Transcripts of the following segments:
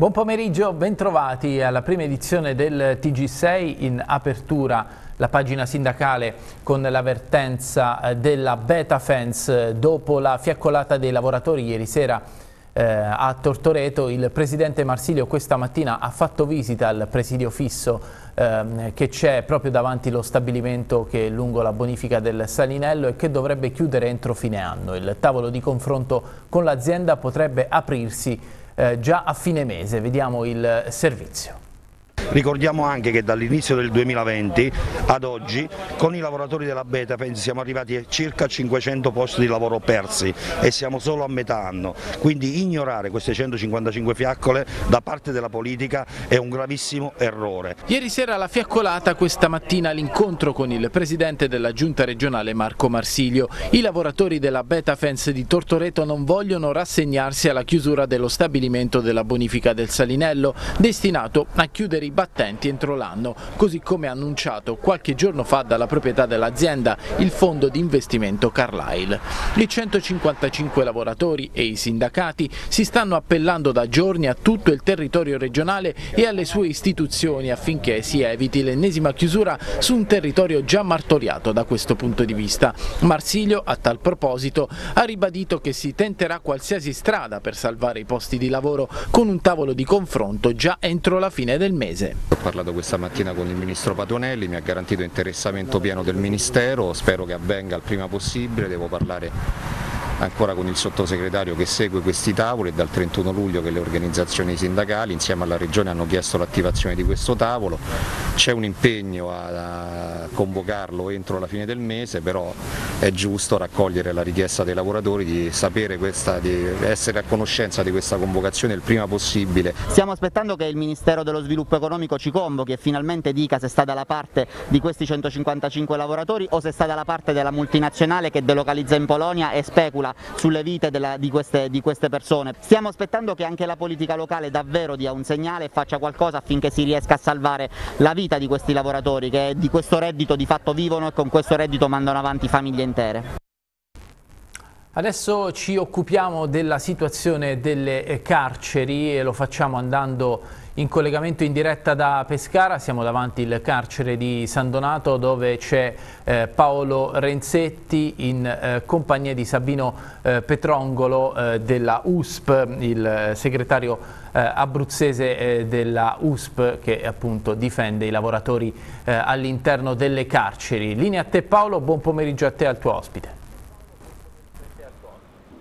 Buon pomeriggio, bentrovati alla prima edizione del TG6 in apertura la pagina sindacale con l'avvertenza eh, della Beta Fence dopo la fiaccolata dei lavoratori ieri sera eh, a Tortoreto il presidente Marsilio questa mattina ha fatto visita al presidio fisso eh, che c'è proprio davanti lo stabilimento che è lungo la bonifica del Salinello e che dovrebbe chiudere entro fine anno. Il tavolo di confronto con l'azienda potrebbe aprirsi eh, già a fine mese. Vediamo il servizio. Ricordiamo anche che dall'inizio del 2020 ad oggi con i lavoratori della Beta penso siamo arrivati a circa 500 posti di lavoro persi e siamo solo a metà anno, quindi ignorare queste 155 fiaccole da parte della politica è un gravissimo errore. Ieri sera la fiaccolata, questa mattina l'incontro con il presidente della giunta regionale Marco Marsilio. I lavoratori della Beta Fence di Tortoreto non vogliono rassegnarsi alla chiusura dello stabilimento della bonifica del Salinello, destinato a chiudere i battenti entro l'anno, così come annunciato qualche giorno fa dalla proprietà dell'azienda, il fondo di investimento Carlyle. I 155 lavoratori e i sindacati si stanno appellando da giorni a tutto il territorio regionale e alle sue istituzioni affinché si eviti l'ennesima chiusura su un territorio già martoriato da questo punto di vista. Marsilio, a tal proposito, ha ribadito che si tenterà qualsiasi strada per salvare i posti di lavoro con un tavolo di confronto già entro la fine del mese. Ho parlato questa mattina con il Ministro Patonelli, mi ha garantito interessamento pieno del Ministero, spero che avvenga il prima possibile, devo parlare ancora con il sottosegretario che segue questi tavoli e dal 31 luglio che le organizzazioni sindacali insieme alla Regione hanno chiesto l'attivazione di questo tavolo, c'è un impegno a convocarlo entro la fine del mese, però è giusto raccogliere la richiesta dei lavoratori di, questa, di essere a conoscenza di questa convocazione il prima possibile. Stiamo aspettando che il Ministero dello Sviluppo Economico ci convochi e finalmente dica se sta dalla parte di questi 155 lavoratori o se sta dalla parte della multinazionale che delocalizza in Polonia e specula sulle vite della, di, queste, di, queste, persone. Stiamo aspettando che anche la politica locale davvero dia un segnale e faccia qualcosa affinché si riesca a salvare la vita di questi lavoratori che di questo reddito di fatto vivono e con questo reddito mandano avanti famiglie intere. Adesso ci occupiamo della situazione delle carceri e lo facciamo andando in collegamento in diretta da Pescara, siamo davanti al carcere di San Donato dove c'è eh, Paolo Renzetti in eh, compagnia di Sabino eh, Petrongolo eh, della USP, il segretario eh, abruzzese eh, della USP che appunto difende i lavoratori all'interno delle carceri. Linea a te Paolo, buon pomeriggio a te e al tuo ospite.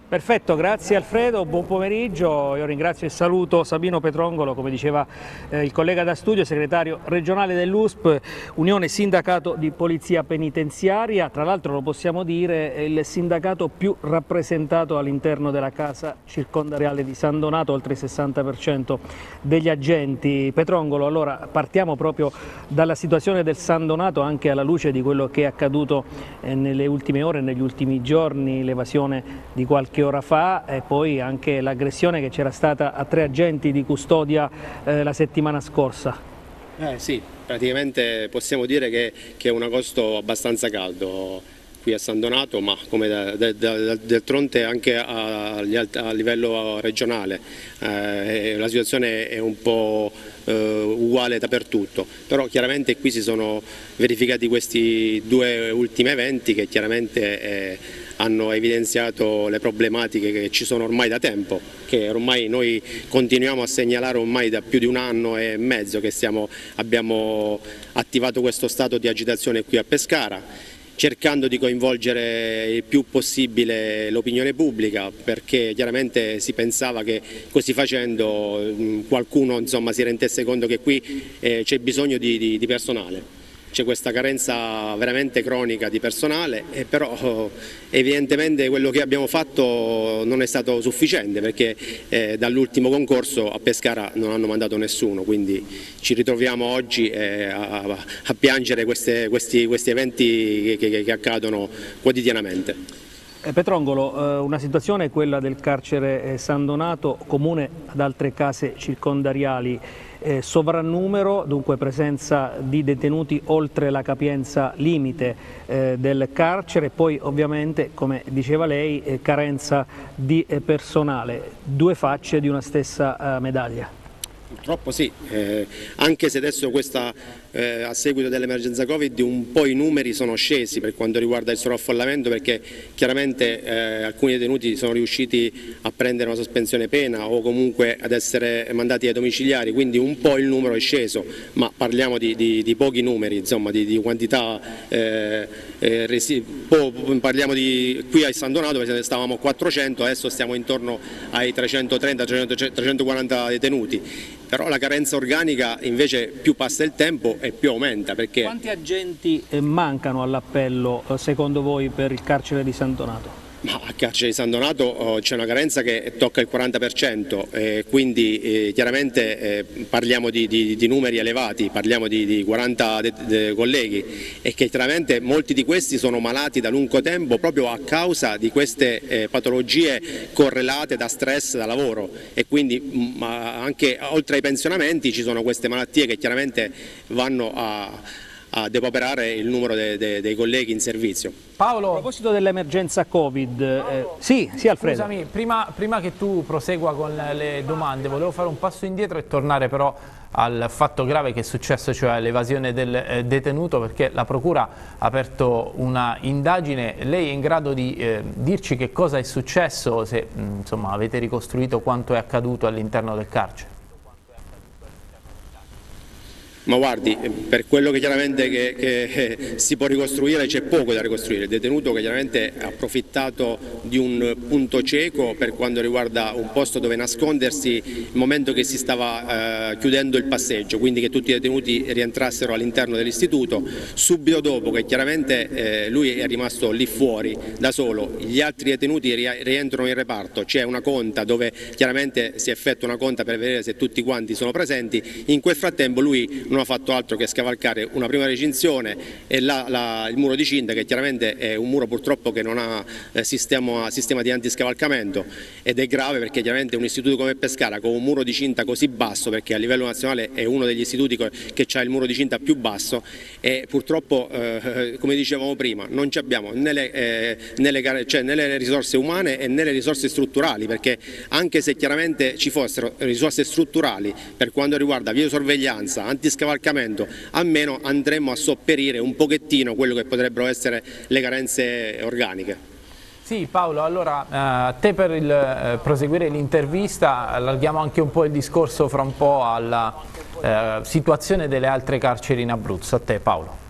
Perfetto, grazie Alfredo, buon pomeriggio. Io ringrazio e saluto Sabino Petrongolo, come diceva eh, il collega da studio, segretario regionale dell'USP, Unione Sindacato di Polizia Penitenziaria. Tra l'altro lo possiamo dire è il sindacato più rappresentato all'interno della casa circondariale di San Donato, oltre il 60% degli agenti. Petrongolo, allora partiamo proprio dalla situazione del San Donato anche alla luce di quello che è accaduto eh, nelle ultime ore, negli ultimi giorni, l'evasione di qualche qualche ora fa e poi anche l'aggressione che c'era stata a tre agenti di custodia eh, la settimana scorsa. Eh sì, praticamente possiamo dire che, che è un agosto abbastanza caldo qui a San Donato, ma come del fronte anche a, a, livello regionale. Eh, la situazione è un po' eh, uguale dappertutto, però chiaramente qui si sono verificati questi due ultimi eventi che chiaramente eh, hanno evidenziato le problematiche che ci sono ormai da tempo, che ormai noi continuiamo a segnalare ormai da più di un anno e mezzo che stiamo, abbiamo attivato questo stato di agitazione qui a Pescara cercando di coinvolgere il più possibile l'opinione pubblica perché chiaramente si pensava che così facendo qualcuno insomma, si rendesse conto che qui eh, c'è bisogno di, di, di personale c'è questa carenza veramente cronica di personale, e però evidentemente quello che abbiamo fatto non è stato sufficiente perché eh, dall'ultimo concorso a Pescara non hanno mandato nessuno, quindi ci ritroviamo oggi eh, a, a, piangere queste, questi, questi, eventi che, che, che accadono quotidianamente. Eh, Petrongolo, eh, una situazione è quella del carcere eh, San Donato, comune ad altre case circondariali eh, sovrannumero, dunque presenza di detenuti oltre la capienza limite eh, del carcere e poi ovviamente, come diceva lei, eh, carenza di eh, personale, due facce di una stessa eh, medaglia. Purtroppo sì, eh, anche se adesso questa, eh, a seguito dell'emergenza Covid un po' i numeri sono scesi per quanto riguarda il sovraffollamento perché chiaramente eh, alcuni detenuti sono riusciti a prendere una sospensione pena o comunque ad essere mandati ai domiciliari, quindi un po' il numero è sceso, ma parliamo di, di, di pochi numeri, insomma, di, di quantità, eh, eh, parliamo di qui a San Donato stavamo a 400, adesso stiamo intorno ai 330-340 detenuti però la carenza organica invece più passa il tempo e più aumenta. Perché... Quanti agenti eh, mancano all'appello eh, secondo voi per il carcere di San Donato? Ma a Carcere di San Donato oh, c'è una carenza che tocca il 40%, eh, quindi eh, chiaramente eh, parliamo di, di, di, numeri elevati, parliamo di, di 40 de, de colleghi e che chiaramente molti di questi sono malati da lungo tempo proprio a causa di queste eh, patologie correlate da stress da lavoro. E quindi mh, anche oltre ai pensionamenti ci sono queste malattie che chiaramente vanno a a depauperare il numero de, de, dei colleghi in servizio. Paolo, a proposito dell'emergenza Covid, eh, sì, sì Alfredo. Scusami, prima, prima, che tu prosegua con le domande, volevo fare un passo indietro e tornare però al fatto grave che è successo, cioè l'evasione del eh, detenuto, perché la Procura ha aperto una indagine. Lei è in grado di eh, dirci che cosa è successo, se mh, insomma, avete ricostruito quanto è accaduto all'interno del carcere? Ma guardi, per quello che chiaramente che, che si può ricostruire c'è poco da ricostruire, il detenuto che chiaramente ha approfittato di un punto cieco per quanto riguarda un posto dove nascondersi il momento che si stava eh, chiudendo il passeggio, quindi che tutti i detenuti rientrassero all'interno dell'istituto, subito dopo che chiaramente eh, lui è rimasto lì fuori da solo, gli altri detenuti rientrano in reparto, c'è una conta dove chiaramente si effettua una conta per vedere se tutti quanti sono presenti, in quel frattempo lui non non ha fatto altro che scavalcare una prima recinzione e la, la, il muro di cinta che chiaramente è un muro purtroppo che non ha eh, sistema, sistema, di antiscavalcamento ed è grave perché chiaramente un istituto come Pescara con un muro di cinta così basso perché a livello nazionale è uno degli istituti che ha il muro di cinta più basso e purtroppo eh, come dicevamo prima non abbiamo né le, eh, né, le, cioè, né le risorse umane e né le risorse strutturali perché anche se chiaramente ci fossero risorse strutturali per quanto riguarda videosorveglianza, antiscavalcamento scavalcamento, almeno andremo a sopperire un pochettino quello che potrebbero essere le carenze organiche. Sì Paolo, allora eh, a te per il, eh, proseguire l'intervista allarghiamo anche un po' il discorso fra un po' alla eh, situazione delle altre carceri in Abruzzo. A te Paolo.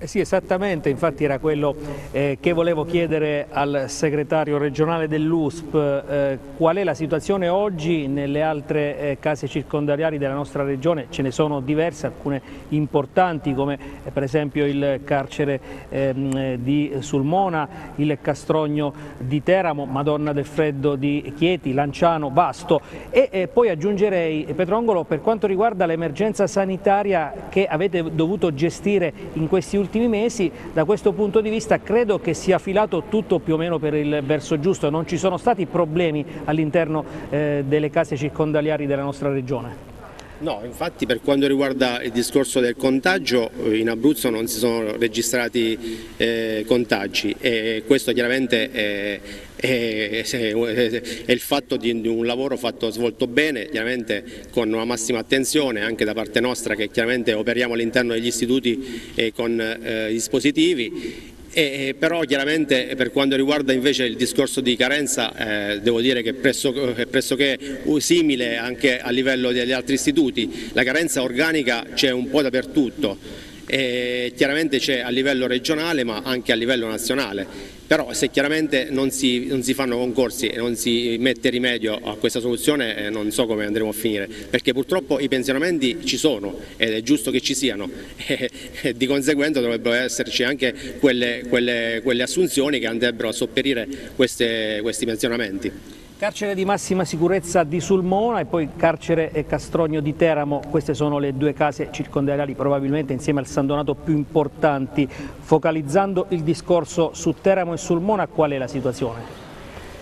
Eh sì, esattamente, infatti era quello eh, che volevo chiedere al segretario regionale dell'USP, eh, qual è la situazione oggi nelle altre eh, case circondariali della nostra regione, ce ne sono diverse, alcune importanti come eh, per esempio il carcere ehm, di Sulmona, il Castrogno di Teramo, Madonna del Freddo di Chieti, Lanciano, Vasto. E eh, poi aggiungerei Petrongolo per quanto riguarda l'emergenza sanitaria che avete dovuto gestire in questi ultimi ultimi mesi, da questo punto di vista credo che sia filato tutto più o meno per il verso giusto, non ci sono stati problemi all'interno eh, delle case circondariali della nostra regione. No, infatti per quanto riguarda il discorso del contagio eh, in Abruzzo non si sono registrati eh, contagi e questo chiaramente è, è, è, il fatto di un lavoro fatto, svolto bene, chiaramente con una massima attenzione anche da parte nostra che chiaramente operiamo all'interno degli istituti eh, con eh, dispositivi e, però chiaramente per quanto riguarda invece il discorso di carenza eh, devo dire che è pressoché, è pressoché simile anche a livello degli altri istituti, la carenza organica c'è un po' dappertutto, e chiaramente c'è a livello regionale ma anche a livello nazionale. Però se chiaramente non si, non si, fanno concorsi e non si mette rimedio a questa soluzione eh, non so come andremo a finire, perché purtroppo i pensionamenti ci sono ed è giusto che ci siano. E, e di conseguenza dovrebbero esserci anche quelle, quelle, quelle assunzioni che andrebbero a sopperire queste, questi pensionamenti. Carcere di massima sicurezza di Sulmona e poi carcere e Castrogno di Teramo, queste sono le due case circondariali probabilmente insieme al San Donato più importanti. Focalizzando il discorso su Teramo e Sulmona, qual è la situazione?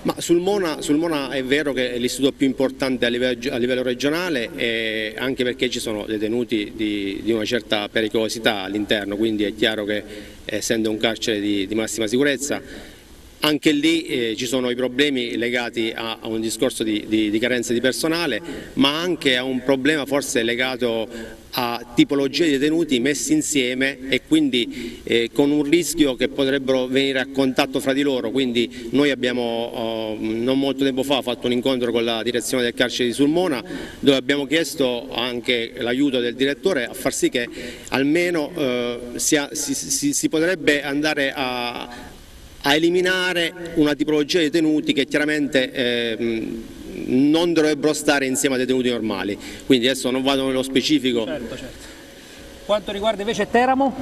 Ma Sulmona, Sulmona, è vero che è l'istituto più importante a livello, a livello regionale anche perché ci sono detenuti di, di una certa pericolosità all'interno, quindi è chiaro che essendo un carcere di, di massima sicurezza anche lì eh, ci sono i problemi legati a, a un discorso di, di, di, carenza di personale, ma anche a un problema forse legato a tipologie di detenuti messi insieme e quindi eh, con un rischio che potrebbero venire a contatto fra di loro. Quindi noi abbiamo oh, non molto tempo fa fatto un incontro con la direzione del carcere di Sulmona dove abbiamo chiesto anche l'aiuto del direttore a far sì che almeno eh, sia, si, si, si potrebbe andare a a eliminare una tipologia di detenuti che chiaramente eh, non dovrebbero stare insieme a detenuti normali. Quindi adesso non vado nello specifico. Certo, certo. Quanto riguarda invece Teramo?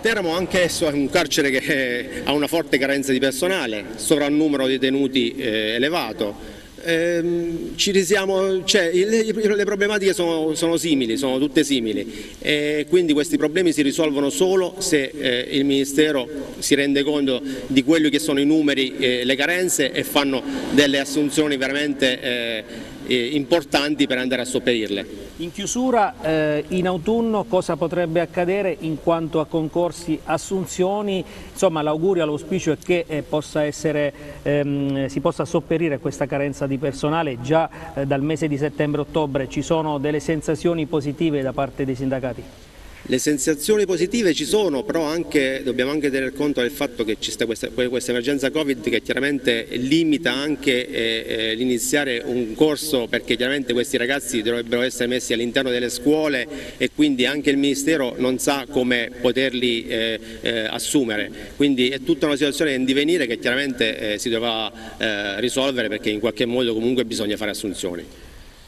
Teramo anche esso è un carcere che ha una forte carenza di personale, sovrannumero di detenuti eh, elevato ehm, ci risiamo, cioè, le, le, problematiche sono, sono, simili, sono tutte simili e quindi questi problemi si risolvono solo se eh, il Ministero si rende conto di quelli che sono i numeri, eh, le carenze e fanno delle assunzioni veramente eh, eh, importanti per andare a sopperirle. In chiusura, eh, in autunno cosa potrebbe accadere in quanto a concorsi, assunzioni? Insomma l'augurio, l'auspicio è che eh, possa essere, ehm, si possa sopperire questa carenza di personale già eh, dal mese di settembre-ottobre. Ci sono delle sensazioni positive da parte dei sindacati? Le sensazioni positive ci sono, però anche, dobbiamo anche tener conto del fatto che ci sta questa, questa emergenza Covid che chiaramente limita anche eh, eh, l'iniziare un corso perché chiaramente questi ragazzi dovrebbero essere messi all'interno delle scuole e quindi anche il Ministero non sa come poterli eh, eh assumere. Quindi è tutta una situazione in divenire che chiaramente eh, si dovrà eh, risolvere perché in qualche modo comunque bisogna fare assunzioni.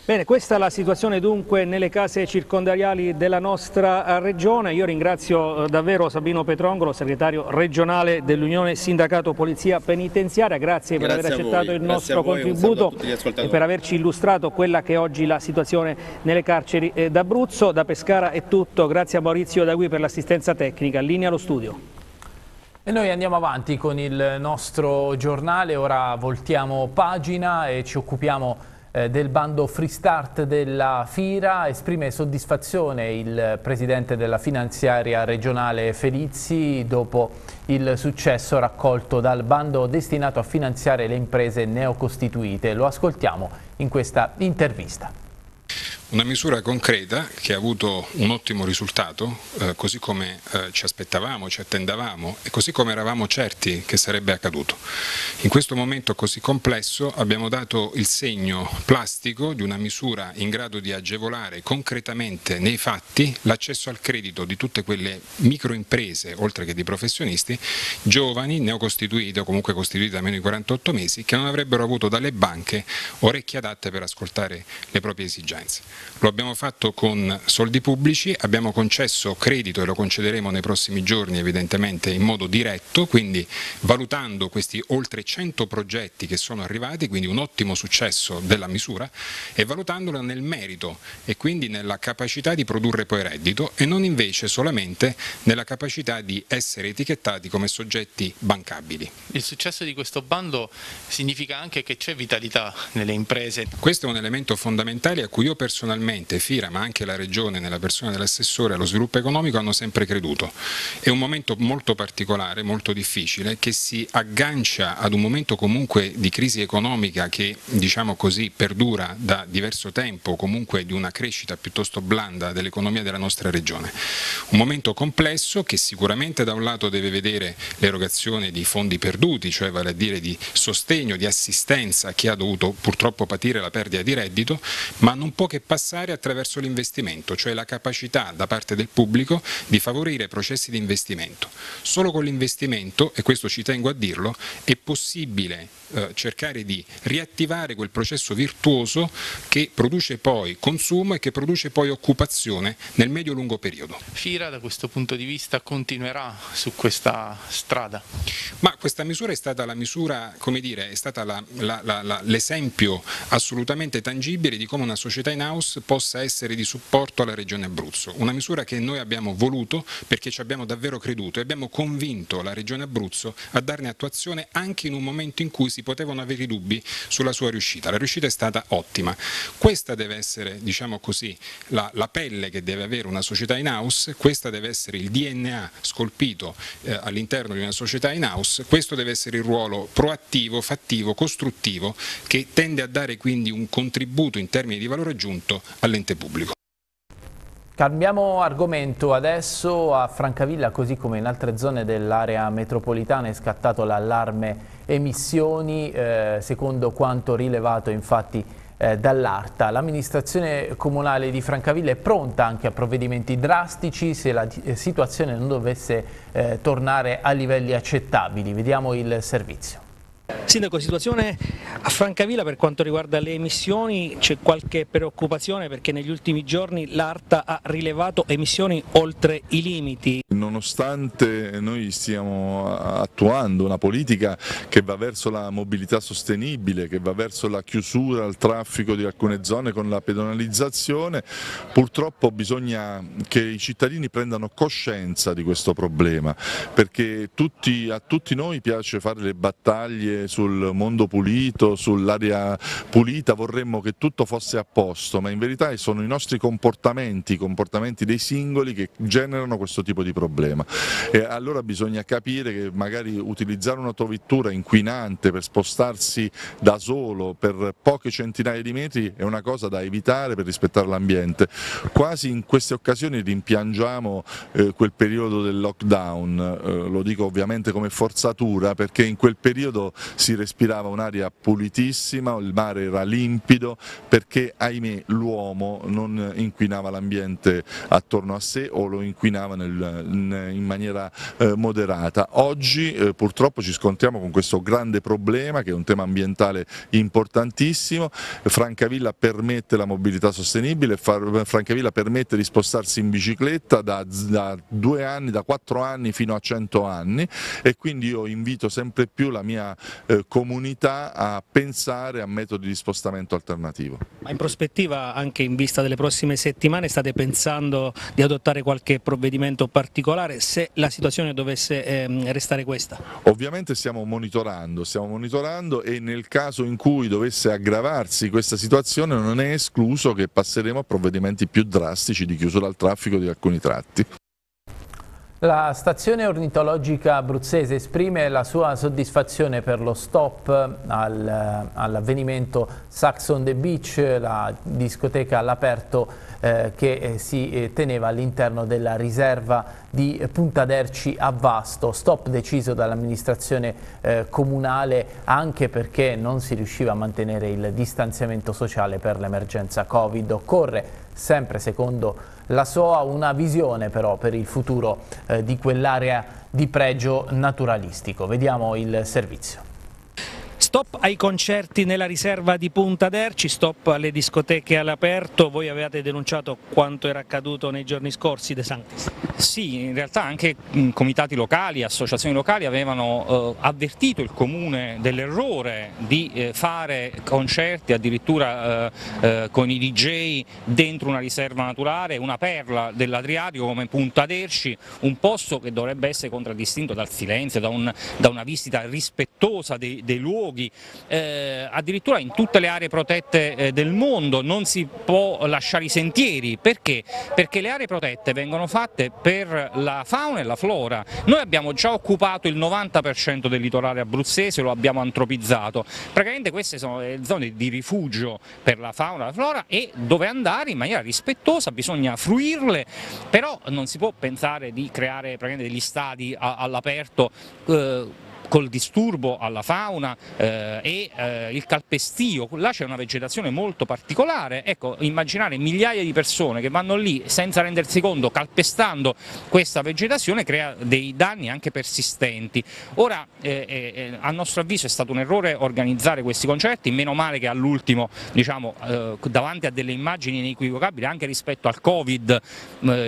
Bene, questa è la situazione dunque nelle case circondariali della nostra eh, regione. Io ringrazio eh, davvero Sabino Petrongolo, segretario regionale dell'Unione Sindacato Polizia Penitenziaria. Grazie, Grazie per aver accettato il nostro voi, contributo e per averci illustrato quella che è oggi la situazione nelle carceri eh, d'Abruzzo. Da Pescara è tutto. Grazie a Maurizio Dagui per l'assistenza tecnica. Linea allo studio. E noi andiamo avanti con il nostro giornale, ora voltiamo pagina e ci occupiamo eh, del bando Free Start della Fira. Esprime soddisfazione il presidente della finanziaria regionale Felizzi dopo il successo raccolto dal bando destinato a finanziare le imprese neocostituite. Lo ascoltiamo in questa intervista. Una misura concreta che ha avuto un ottimo risultato, eh, così come eh, ci aspettavamo, ci attendavamo e così come eravamo certi che sarebbe accaduto. In questo momento così complesso abbiamo dato il segno plastico di una misura in grado di agevolare concretamente nei fatti l'accesso al credito di tutte quelle microimprese, oltre che di professionisti, giovani, neocostituite o comunque costituite da meno di 48 mesi, che non avrebbero avuto dalle banche orecchie adatte per ascoltare le proprie esigenze. Lo abbiamo fatto con soldi pubblici, abbiamo concesso credito e lo concederemo nei prossimi giorni evidentemente in modo diretto, quindi valutando questi oltre 100 progetti che sono arrivati, quindi un ottimo successo della misura, e valutandola nel merito e quindi nella capacità di produrre poi reddito e non invece solamente nella capacità di essere etichettati come soggetti bancabili. Il successo di questo bando significa anche che c'è vitalità nelle imprese. Questo è un elemento fondamentale a cui io personalmente personalmente, FIRA ma anche la Regione nella persona dell'assessore allo sviluppo economico hanno sempre creduto. È un momento molto particolare, molto difficile, che si aggancia ad un momento comunque di crisi economica che diciamo così perdura da diverso tempo, comunque di una crescita piuttosto blanda dell'economia della nostra Regione. Un momento complesso che sicuramente da un lato deve vedere l'erogazione di fondi perduti, cioè vale a dire di sostegno, di assistenza a chi ha dovuto purtroppo patire la perdita di reddito, ma non può che passare attraverso l'investimento, cioè la capacità da parte del pubblico di favorire processi di investimento. Solo con l'investimento, e questo ci tengo a dirlo, è possibile eh, cercare di riattivare quel processo virtuoso che produce poi consumo e che produce poi occupazione nel medio-lungo periodo. Fira da questo punto di vista continuerà su questa strada? Ma questa misura è stata la misura, come dire, è stata l'esempio assolutamente tangibile di come una società in house possa essere di supporto alla Regione Abruzzo, una misura che noi abbiamo voluto perché ci abbiamo davvero creduto e abbiamo convinto la Regione Abruzzo a darne attuazione anche in un momento in cui si potevano avere dubbi sulla sua riuscita. La riuscita è stata ottima. Questa deve essere, diciamo così, la, la pelle che deve avere una società in house, questa deve essere il DNA scolpito eh, all'interno di una società in house, questo deve essere il ruolo proattivo, fattivo, costruttivo che tende a dare quindi un contributo in termini di valore aggiunto all'ente pubblico. Cambiamo argomento adesso a Francavilla, così come in altre zone dell'area metropolitana è scattato l'allarme emissioni, eh, secondo quanto rilevato infatti eh, dall'Arta. L'amministrazione comunale di Francavilla è pronta anche a provvedimenti drastici se la situazione non dovesse eh, tornare a livelli accettabili. Vediamo il servizio. Sindaco, situazione a Francavilla per quanto riguarda le emissioni, c'è qualche preoccupazione perché negli ultimi giorni l'Arta ha rilevato emissioni oltre i limiti. Nonostante noi stiamo attuando una politica che va verso la mobilità sostenibile, che va verso la chiusura al traffico di alcune zone con la pedonalizzazione, purtroppo bisogna che i cittadini prendano coscienza di questo problema, perché tutti, a tutti noi piace fare le battaglie sul mondo pulito, sull'aria pulita, vorremmo che tutto fosse a posto, ma in verità sono i nostri comportamenti, i comportamenti dei singoli che generano questo tipo di problema. E allora bisogna capire che magari utilizzare un'autovettura inquinante per spostarsi da solo per poche centinaia di metri è una cosa da evitare per rispettare l'ambiente. Quasi in queste occasioni rimpiangiamo eh, quel periodo del lockdown, eh, lo dico ovviamente come forzatura perché in quel periodo si respirava un'aria pulitissima, il mare era limpido perché ahimè l'uomo non inquinava l'ambiente attorno a sé o lo inquinava nel, in maniera eh, moderata. Oggi eh, purtroppo ci scontriamo con questo grande problema che è un tema ambientale importantissimo, Francavilla permette la mobilità sostenibile, Francavilla permette di spostarsi in bicicletta da, da due anni, da quattro anni fino a cento anni e quindi io invito sempre più la mia eh, comunità a pensare a metodi di spostamento alternativo. Ma in prospettiva, anche in vista delle prossime settimane, state pensando di adottare qualche provvedimento particolare se la situazione dovesse eh, restare questa? Ovviamente stiamo monitorando, stiamo monitorando e nel caso in cui dovesse aggravarsi questa situazione non è escluso che passeremo a provvedimenti più drastici di chiusura al traffico di alcuni tratti. La stazione ornitologica abruzzese esprime la sua soddisfazione per lo stop al, all'avvenimento Sax on the Beach, la discoteca all'aperto eh, che eh, si eh, teneva all'interno della riserva di Punta d'Erci a Vasto, stop deciso dall'amministrazione eh, comunale anche perché non si riusciva a mantenere il distanziamento sociale per l'emergenza Covid. Occorre sempre secondo la SOA una visione però per il futuro eh, di quell'area di pregio naturalistico. Vediamo il servizio. Stop ai concerti nella riserva di Punta d'Erci, stop alle discoteche all'aperto, voi avevate denunciato quanto era accaduto nei giorni scorsi De Sanctis? Sì, in realtà anche comitati locali, associazioni locali avevano eh, avvertito il comune dell'errore di eh, fare concerti addirittura eh, eh con i DJ dentro una riserva naturale, una perla dell'Adriatico come Punta d'Erci, un posto che dovrebbe essere contraddistinto dal silenzio, da, un, da una visita rispettosa dei, dei luoghi eh, addirittura in tutte le aree protette eh, del mondo non si può lasciare i sentieri, perché? Perché le aree protette vengono fatte per la fauna e la flora, noi abbiamo già occupato il 90% del litorale abruzzese, lo abbiamo antropizzato, praticamente queste sono le zone di rifugio per la fauna e la flora e dove andare in maniera rispettosa, bisogna fruirle, però non si può pensare di creare degli stadi all'aperto eh, col disturbo alla fauna eh, e eh, il calpestio, là c'è una vegetazione molto particolare, ecco immaginare migliaia di persone che vanno lì senza rendersi conto, calpestando questa vegetazione crea dei danni anche persistenti. Ora eh, eh, eh a nostro avviso è stato un errore organizzare questi concerti, meno male che all'ultimo diciamo, eh, davanti a delle immagini inequivocabili anche rispetto al Covid,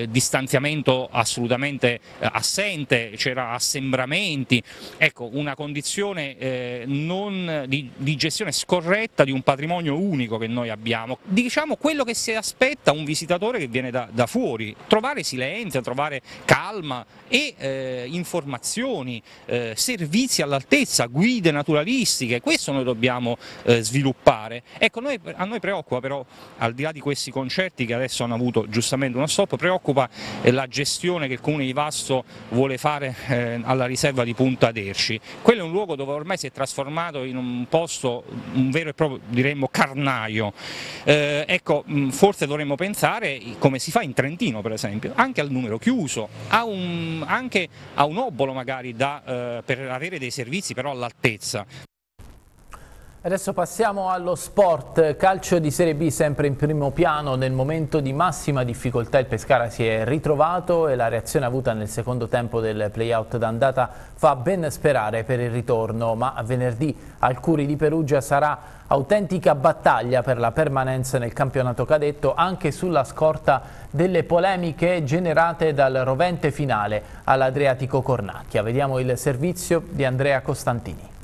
distanziamento assolutamente assente, c'era assembramenti, ecco una condizione eh, non, di, di, gestione scorretta di un patrimonio unico che noi abbiamo. Diciamo quello che si aspetta un visitatore che viene da, da fuori, trovare silenzio, trovare calma e eh, informazioni, eh, servizi all'altezza, guide naturalistiche, questo noi dobbiamo eh, sviluppare. Ecco, noi, a noi preoccupa però, al di là di questi concerti che adesso hanno avuto giustamente uno stop, preoccupa eh, la gestione che il Comune di Vasto vuole fare eh, alla riserva di Punta Derci. Quello è un luogo dove ormai si è trasformato in un posto, un vero e proprio diremmo carnaio. Eh, ecco, forse dovremmo pensare, come si fa in Trentino per esempio, anche al numero chiuso, a un, anche a un obolo magari da, eh, per avere dei servizi però all'altezza. Adesso passiamo allo sport, calcio di Serie B sempre in primo piano, nel momento di massima difficoltà il Pescara si è ritrovato e la reazione avuta nel secondo tempo del play-out d'andata fa ben sperare per il ritorno, ma venerdì al Curi di Perugia sarà autentica battaglia per la permanenza nel campionato cadetto anche sulla scorta delle polemiche generate dal rovente finale all'Adriatico Cornacchia. Vediamo il servizio di Andrea Costantini.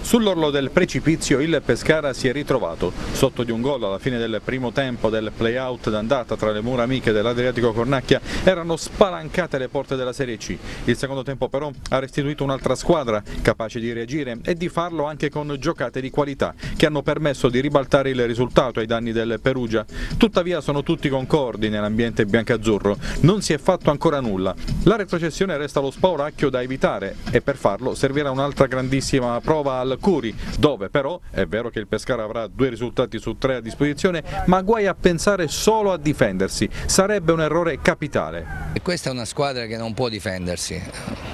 Sull'orlo del precipizio il Pescara si è ritrovato, sotto di un gol alla fine del primo tempo del play-out d'andata tra le mura amiche dell'Adriatico Cornacchia erano spalancate le porte della Serie C. Il secondo tempo però ha restituito un'altra squadra capace di reagire e di farlo anche con giocate di qualità che hanno permesso di ribaltare il risultato ai danni del Perugia. Tuttavia sono tutti concordi nell'ambiente biancazzurro, non si è fatto ancora nulla. La retrocessione resta lo spauracchio da evitare e per farlo servirà un'altra grandissima prova al Curi, dove però è vero che il Pescara avrà due risultati su tre a disposizione, ma guai a pensare solo a difendersi, sarebbe un errore capitale. E questa è una squadra che non può difendersi,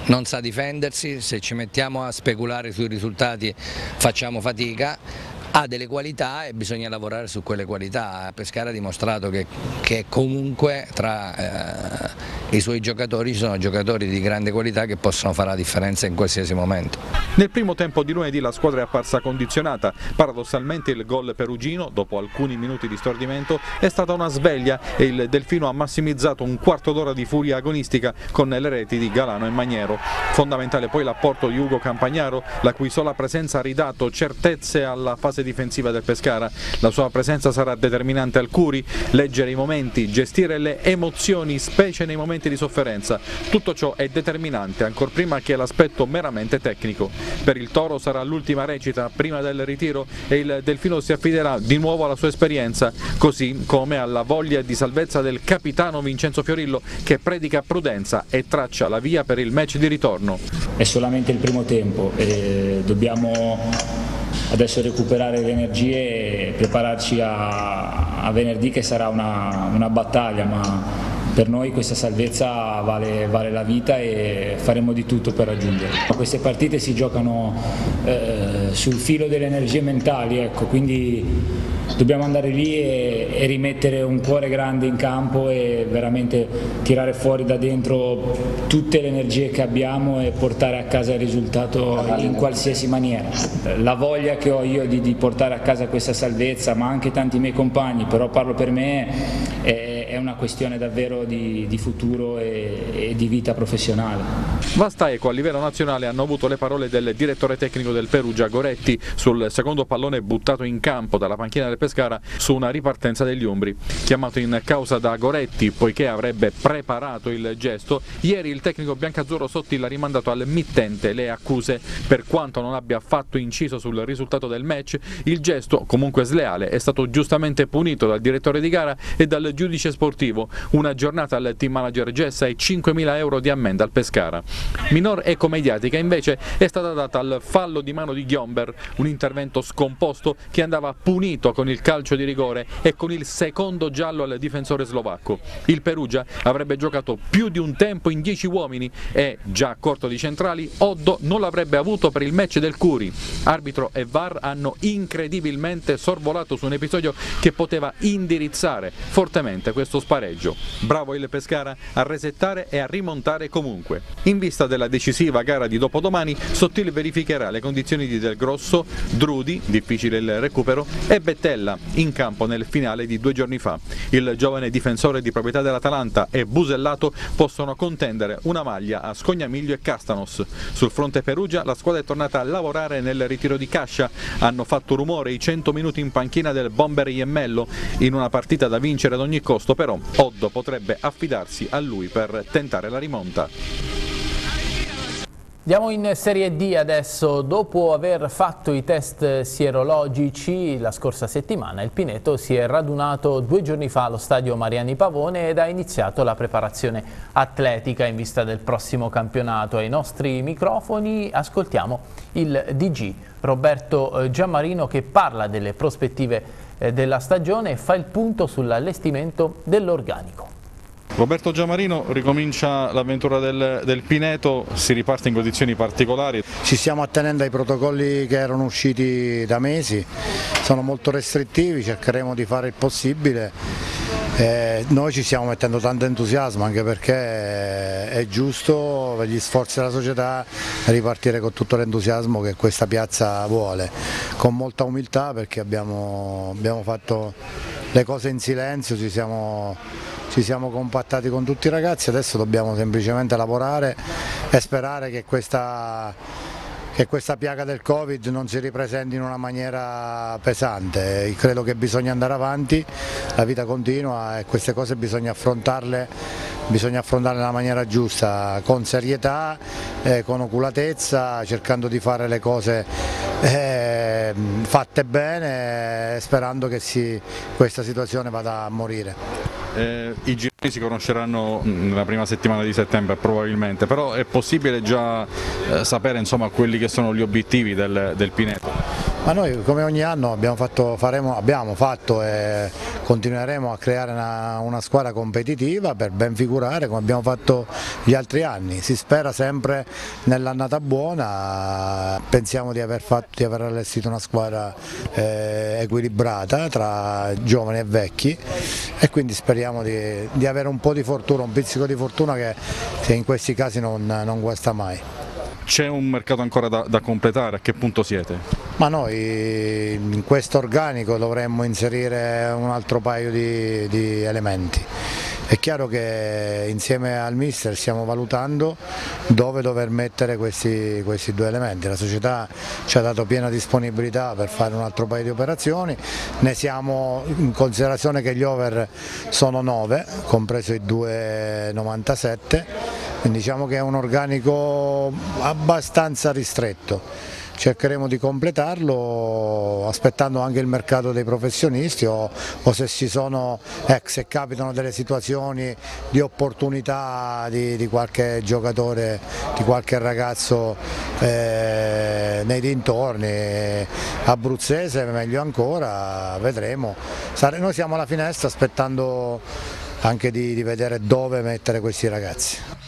non sa difendersi, se ci mettiamo a speculare sui risultati facciamo fatica ha delle qualità e bisogna lavorare su quelle qualità. Pescara ha dimostrato che, che comunque tra eh, i suoi giocatori ci sono giocatori di grande qualità che possono fare la differenza in qualsiasi momento. Nel primo tempo di lunedì la squadra è apparsa condizionata, paradossalmente il gol perugino, dopo alcuni minuti di stordimento, è stata una sveglia e il Delfino ha massimizzato un quarto d'ora di furia agonistica con le reti di Galano e Maniero. Fondamentale poi l'apporto di Ugo Campagnaro, la cui sola presenza ha ridato certezze alla fase fase difensiva del Pescara. La sua presenza sarà determinante al Curi, leggere i momenti, gestire le emozioni, specie nei momenti di sofferenza. Tutto ciò è determinante, ancor prima che l'aspetto meramente tecnico. Per il Toro sarà l'ultima recita prima del ritiro e il Delfino si affiderà di nuovo alla sua esperienza, così come alla voglia di salvezza del capitano Vincenzo Fiorillo che predica prudenza e traccia la via per il match di ritorno. È solamente il primo tempo e dobbiamo adesso recuperare le energie e prepararci a, a venerdì che sarà una, una battaglia, ma per noi questa salvezza vale, vale, la vita e faremo di tutto per raggiungerla. Queste partite si giocano eh, sul filo delle energie mentali, ecco, quindi dobbiamo andare lì e, e, rimettere un cuore grande in campo e veramente tirare fuori da dentro tutte le energie che abbiamo e portare a casa il risultato in qualsiasi maniera. La voglia che ho io di, di portare a casa questa salvezza, ma anche tanti miei compagni, però parlo per me, è una questione davvero di, di futuro e, e, di vita professionale. Vastaeco a livello nazionale hanno avuto le parole del direttore tecnico del Perugia Goretti sul secondo pallone buttato in campo dalla panchina del Pescara su una ripartenza degli Umbri. Chiamato in causa da Goretti poiché avrebbe preparato il gesto, ieri il tecnico biancazzurro Sottil ha rimandato al mittente le accuse per quanto non abbia affatto inciso sul risultato del match, il gesto comunque sleale è stato giustamente punito dal direttore di gara e dal giudice sportivo sportivo, una giornata al team manager Gessa e 5.000 euro di ammenda al Pescara. Minor eco mediatica invece è stata data al fallo di mano di Ghiomber, un intervento scomposto che andava punito con il calcio di rigore e con il secondo giallo al difensore slovacco. Il Perugia avrebbe giocato più di un tempo in 10 uomini e, già a corto di centrali, Oddo non l'avrebbe avuto per il match del Curi. Arbitro e VAR hanno incredibilmente sorvolato su un episodio che poteva indirizzare fortemente questo questo spareggio. Bravo il Pescara a resettare e a rimontare comunque. In vista della decisiva gara di dopodomani, Sottil verificherà le condizioni di Del Grosso, Drudi, difficile il recupero, e Bettella, in campo nel finale di due giorni fa. Il giovane difensore di proprietà dell'Atalanta e Busellato possono contendere una maglia a Scognamiglio e Castanos. Sul fronte Perugia la squadra è tornata a lavorare nel ritiro di Cascia, hanno fatto rumore i 100 minuti in panchina del bomber Iemmello in una partita da vincere ad ogni costo, però Oddo potrebbe affidarsi a lui per tentare la rimonta. Andiamo in Serie D adesso, dopo aver fatto i test sierologici la scorsa settimana, il Pineto si è radunato due giorni fa allo stadio Mariani Pavone ed ha iniziato la preparazione atletica in vista del prossimo campionato. Ai nostri microfoni ascoltiamo il DG Roberto eh, Giammarino che parla delle prospettive della stagione e fa il punto sull'allestimento dell'organico. Roberto Giamarino ricomincia l'avventura del, del, Pineto, si riparte in condizioni particolari. Ci stiamo attenendo ai protocolli che erano usciti da mesi, sono molto restrittivi, cercheremo di fare il possibile. Eh, noi ci stiamo mettendo tanto entusiasmo anche perché è giusto per gli sforzi della società ripartire con tutto l'entusiasmo che questa piazza vuole, con molta umiltà perché abbiamo, abbiamo fatto le cose in silenzio, ci siamo ci siamo compattati con tutti i ragazzi, adesso dobbiamo semplicemente lavorare e sperare che questa, che questa piaga del Covid non si ripresenti in una maniera pesante. Credo che bisogna andare avanti, la vita continua e queste cose bisogna affrontarle, bisogna affrontarle nella maniera giusta, con serietà, eh, con oculatezza, cercando di fare le cose eh, fatte bene, sperando che si, questa situazione vada a morire. Eh, I gironi si conosceranno nella prima settimana di settembre probabilmente, però è possibile già eh, sapere insomma, quelli che sono gli obiettivi del, del Pineto? Ma noi come ogni anno abbiamo fatto, faremo, abbiamo fatto e continueremo a creare una, una, squadra competitiva per ben figurare come abbiamo fatto gli altri anni. Si spera sempre nell'annata buona, pensiamo di aver, fatto, di aver allestito una squadra eh, equilibrata tra giovani e vecchi e quindi speriamo di, di, avere un po' di fortuna, un pizzico di fortuna che, in questi casi non, non guasta mai. C'è un mercato ancora da, da, completare, a che punto siete? Ma noi in questo organico dovremmo inserire un altro paio di, di elementi. È chiaro che insieme al mister stiamo valutando dove dover mettere questi, questi, due elementi. La società ci ha dato piena disponibilità per fare un altro paio di operazioni, ne siamo in considerazione che gli over sono 9, compreso i 2,97, quindi diciamo che è un organico abbastanza ristretto cercheremo di completarlo aspettando anche il mercato dei professionisti o, o se sono, ecco, se capitano delle situazioni di opportunità di, di qualche giocatore, di qualche ragazzo eh, nei dintorni, abruzzese meglio ancora, vedremo. Noi siamo alla finestra aspettando anche di, di vedere dove mettere questi ragazzi.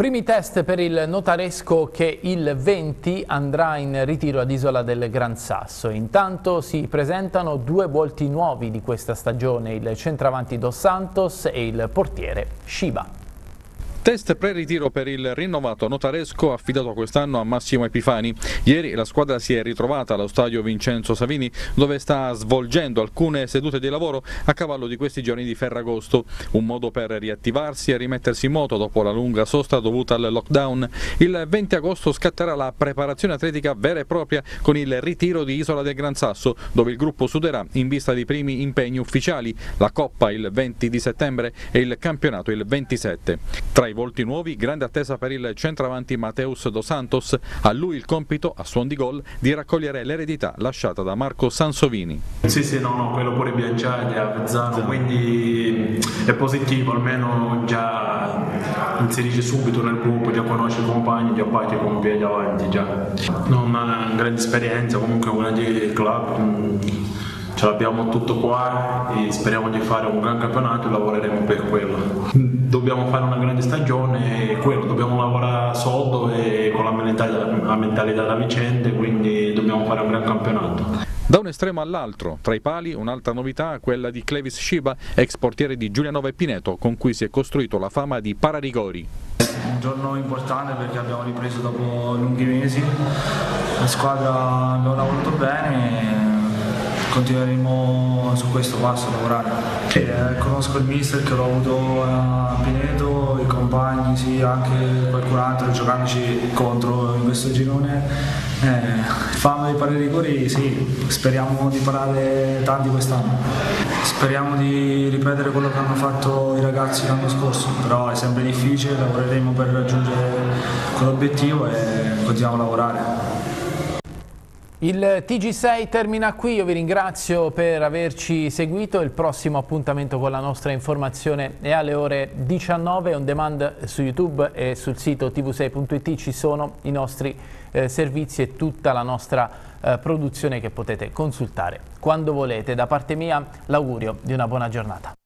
Primi test per il notaresco che il 20 andrà in ritiro ad Isola del Gran Sasso. Intanto si presentano due volti nuovi di questa stagione, il centravanti Dos Santos e il portiere Shiba. Test pre-ritiro per il rinnovato notaresco affidato quest'anno a Massimo Epifani. Ieri la squadra si è ritrovata allo stadio Vincenzo Savini dove sta svolgendo alcune sedute di lavoro a cavallo di questi giorni di Ferragosto. Un modo per riattivarsi e rimettersi in moto dopo la lunga sosta dovuta al lockdown. Il 20 agosto scatterà la preparazione atletica vera e propria con il ritiro di Isola del Gran Sasso dove il gruppo suderà in vista dei primi impegni ufficiali, la Coppa il 20 di settembre e il campionato il 27. Tra i volti nuovi, grande attesa per il centravanti Mateus Dos Santos, a lui il compito, a suon di gol, di raccogliere l'eredità lasciata da Marco Sansovini. Sì, sì, no, no, quello pure Bianciani a Vezzano, quindi è positivo, almeno già inserisce subito nel gruppo, già conosce i compagni, già parte con piedi avanti, già. Non una grande esperienza, comunque una di club ce l'abbiamo tutto qua e speriamo di fare un gran campionato e lavoreremo per quello. Dobbiamo fare una grande stagione e quello, dobbiamo lavorare soldo e con la mentalità, la mentalità da vicende, quindi dobbiamo fare un gran campionato. Da un estremo all'altro, tra i pali un'altra novità, quella di Clevis Shiba, ex portiere di Giulianova e Pineto, con cui si è costruito la fama di pararigori. Un giorno importante perché abbiamo ripreso dopo lunghi mesi, la squadra abbiamo lavorato bene e continueremo su questo passo a lavorare. E, eh, conosco il mister che l'ho avuto a Pineto, i compagni, sì, anche qualcun altro giocandoci contro in questo girone eh, fame di parare rigori, sì, speriamo di parare tanti quest'anno. Speriamo di ripetere quello che hanno fatto i ragazzi l'anno scorso, però è sempre difficile, lavoreremo per raggiungere quell'obiettivo e continuiamo a lavorare. Il TG6 termina qui, io vi ringrazio per averci seguito, il prossimo appuntamento con la nostra informazione è alle ore 19, on demand su YouTube e sul sito tv6.it ci sono i nostri eh, servizi e tutta la nostra eh, produzione che potete consultare quando volete. Da parte mia l'augurio di una buona giornata.